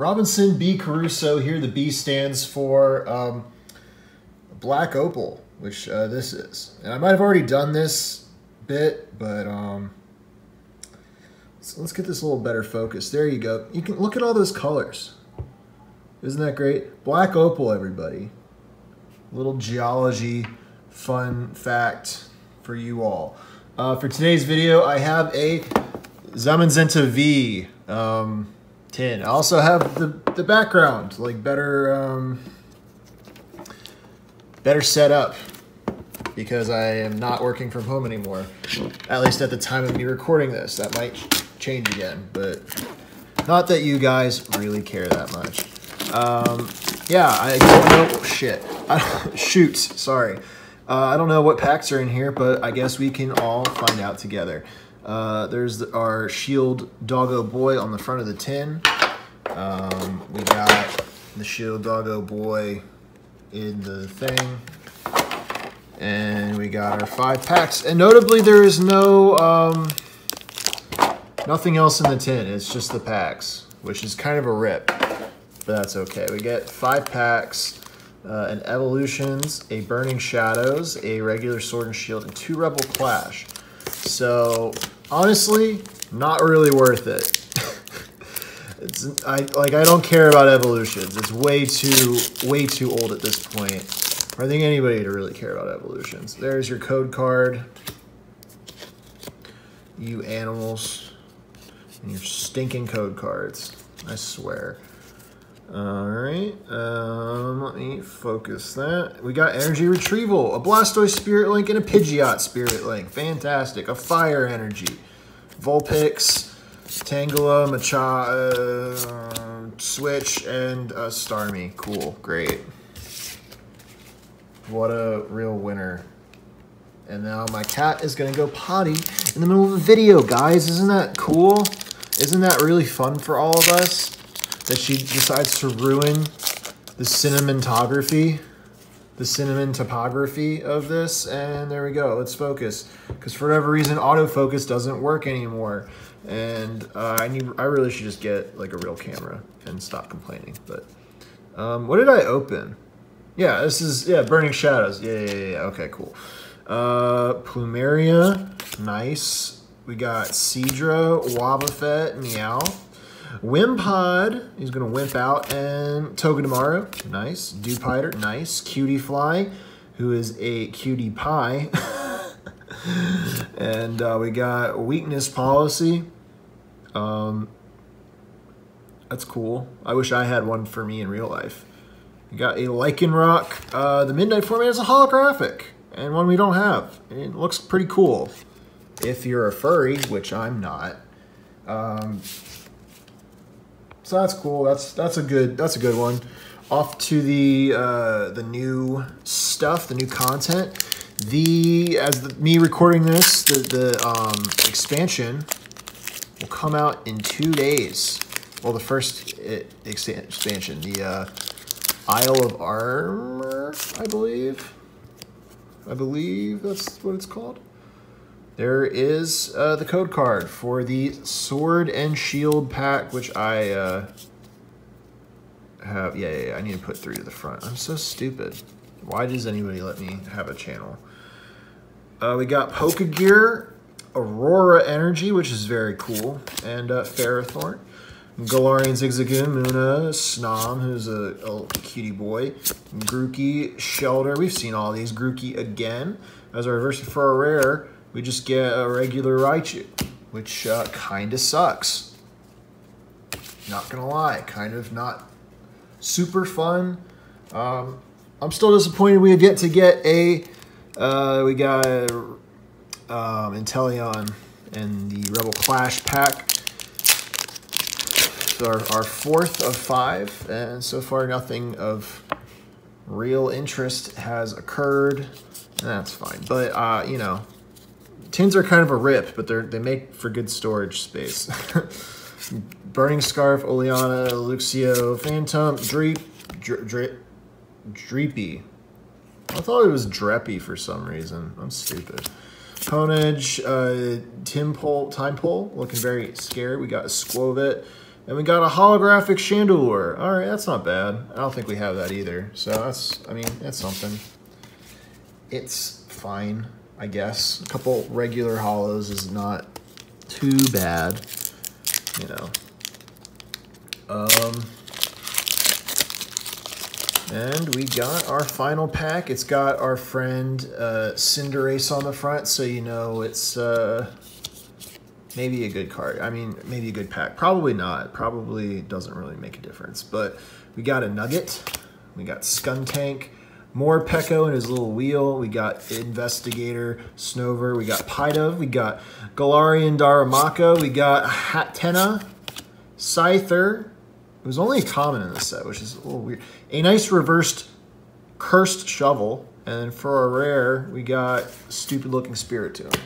Robinson B. Caruso here. The B stands for um, Black Opal, which uh, this is. And I might have already done this bit, but um, so let's get this a little better focus. There you go. You can look at all those colors. Isn't that great? Black Opal, everybody. Little geology fun fact for you all. Uh, for today's video, I have a Zamazenta V um, tin. I also have the, the background, like better, um, better set up because I am not working from home anymore. At least at the time of me recording this. That might change again, but not that you guys really care that much. Um, yeah, I don't know. Oh, shit. Shoots. Sorry. Uh, I don't know what packs are in here, but I guess we can all find out together. Uh, there's our Shield Doggo Boy on the front of the tin. Um, we got the Shield Doggo Boy in the thing. And we got our five packs. And notably, there is no, um, nothing else in the tin. It's just the packs, which is kind of a rip, but that's okay. We get five packs uh, an Evolutions, a Burning Shadows, a regular Sword and Shield, and two Rebel Clash. So honestly, not really worth it. it's I like I don't care about Evolutions. It's way too way too old at this point. I think anybody to really care about Evolutions. There's your code card. You animals. And your stinking code cards. I swear. All right, um, let me focus that. We got Energy Retrieval, a Blastoise Spirit Link, and a Pidgeot Spirit Link. Fantastic. A Fire Energy. Vulpix, Tangela, Machop, uh, Switch, and a Starmie. Cool, great. What a real winner. And now my cat is going to go potty in the middle of a video, guys. Isn't that cool? Isn't that really fun for all of us? That she decides to ruin the cinematography, the cinnamon topography of this. And there we go. Let's focus. Because for whatever reason, autofocus doesn't work anymore. And uh, I need, I really should just get like a real camera and stop complaining. But um, what did I open? Yeah, this is, yeah, Burning Shadows. Yeah, yeah, yeah. Okay, cool. Uh, Plumeria, nice. We got Seadra, Wobbuffet, Meow. Wimpod, he's going to wimp out, and Togedemaru, nice. Dewpider, nice. Cutiefly, who is a cutie pie. and uh, we got Weakness Policy. Um, that's cool. I wish I had one for me in real life. We got a Lycanroc. Uh, the Midnight format is a holographic, and one we don't have. It looks pretty cool. If you're a furry, which I'm not. Um, so that's cool. That's that's a good that's a good one. Off to the uh, the new stuff, the new content. The as the, me recording this, the the um, expansion will come out in two days. Well, the first expansion, the uh, Isle of Armor, I believe. I believe that's what it's called. There is uh, the code card for the Sword and Shield pack, which I uh, have. Yeah, yeah, yeah, I need to put three to the front. I'm so stupid. Why does anybody let me have a channel? Uh, we got Pokegear, Aurora Energy, which is very cool, and uh, Ferrothorn. Galarian Zigzagoon, Munna, Snom, who's a, a cutie boy, Grookey, Shellder. We've seen all these. Grookey again. As our reverse for a rare, we just get a regular Raichu, which uh, kind of sucks. Not gonna lie, kind of not super fun. Um, I'm still disappointed we have yet to get a, uh, we got um, Inteleon and the Rebel Clash pack. So our, our fourth of five, and so far nothing of real interest has occurred. That's fine, but uh, you know, Tins are kind of a rip, but they're they make for good storage space. Burning Scarf, Oleana, Luxio, Phantump, Dreep, Dreep, Dreepy. I thought it was Dreppy for some reason. I'm stupid. Honedge, uh, Tympole, Time Pole, looking very scared. We got Skwovet, And we got a holographic Chandelure. All right, that's not bad. I don't think we have that either. So that's, I mean, that's something. It's fine, I guess. A couple regular hollows is not too bad, you know. Um, and we got our final pack. It's got our friend uh, Cinderace on the front, so you know it's uh, maybe a good card. I mean, maybe a good pack. Probably not. Probably doesn't really make a difference. But we got a Nugget. We got Skuntank. Morpeko and his little wheel. We got Investigator, Snover. We got Pidove. We got Galarian Darumaka. We got Hatenna, Scyther, it was only common in this set, which is a little weird. A nice reversed cursed shovel. And for our rare, we got stupid looking spirit Spiritomb.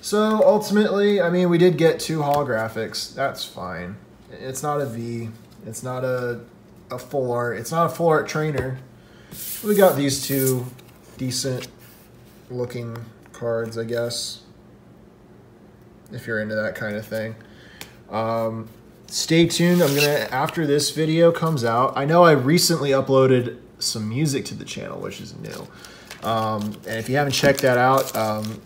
So ultimately, I mean, we did get two holographics. That's fine. It's not a V. It's not a, a full art. It's not a full art trainer. We got these two decent looking cards, I guess. If you're into that kind of thing. Um, stay tuned. I'm gonna after this video comes out. I know I recently uploaded some music to the channel, which is new. Um, and if you haven't checked that out, um,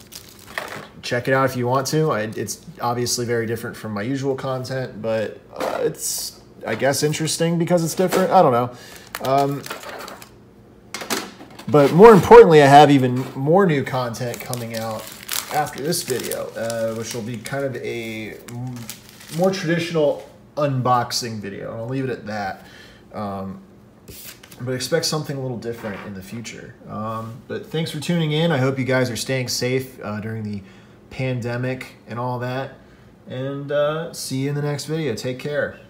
check it out if you want to. I, it's obviously very different from my usual content, but uh, it's I guess interesting because it's different. I don't know. Um, but more importantly, I have even more new content coming out after this video, uh, which will be kind of a more traditional unboxing video. I'll leave it at that. Um, but expect something a little different in the future. Um, but thanks for tuning in. I hope you guys are staying safe uh, during the pandemic and all that. And uh, see you in the next video. Take care.